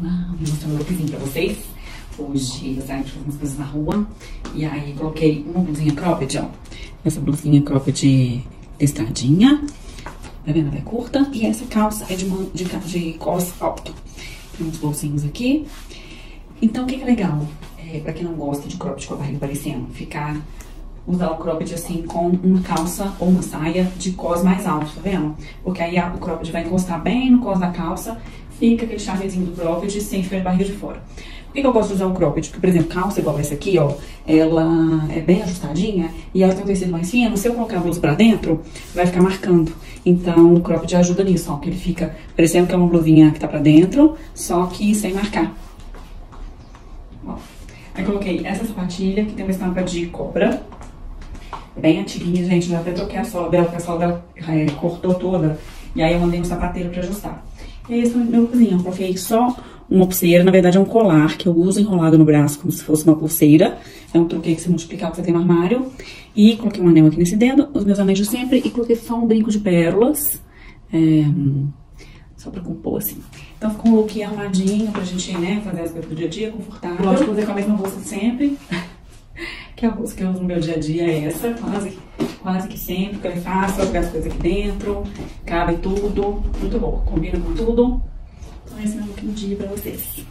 vou mostrar meu lookzinho pra vocês. Hoje eu saí de fazer umas coisas na rua e aí coloquei uma blusinha cropped, ó. Essa blusinha cropped listradinha, tá vendo? Ela é curta. E essa calça é de, man, de, de cos alto. Tem uns bolsinhos aqui. Então, o que, que é legal? É, pra quem não gosta de cropped com a barriga aparecendo, ficar usar o cropped assim com uma calça ou uma saia de cos mais alto, tá vendo? Porque aí a, o cropped vai encostar bem no cos da calça, fica aquele charmezinho do cropped sem ficar de barriga de fora. Por que, que eu gosto de usar o cropped? Porque, por exemplo, calça igual essa aqui, ó, ela é bem ajustadinha e ela tem um tecido mais fino. Se eu colocar a blusa pra dentro, vai ficar marcando. Então, o cropped ajuda nisso, ó, que ele fica parecendo que é uma blusinha que tá pra dentro, só que sem marcar. Ó. Aí coloquei essa sapatilha, que tem uma estampa de cobra bem antiguinha, gente. Já até troquei a sola dela, porque a sola dela é, cortou toda. E aí eu mandei um sapateiro pra ajustar. E esse é o meu cozinho. Eu coloquei só uma pulseira, na verdade é um colar que eu uso enrolado no braço como se fosse uma pulseira. É um truque que você multiplicar que você tem no armário. E coloquei um anel aqui nesse dedo, os meus anéis de sempre, e coloquei só um brinco de pérolas. É, só pra compor assim. Então ficou um look armadinho pra gente, né, fazer as coisas do dia a dia, confortável. Lógico, usei com a mesma bolsa de sempre. que a bolsa que eu uso no meu dia a dia é essa, quase, quase que sempre, porque é fácil, jogar as coisas aqui dentro, cabe tudo, muito bom, combina com tudo. Então esse é o meu dia pra vocês.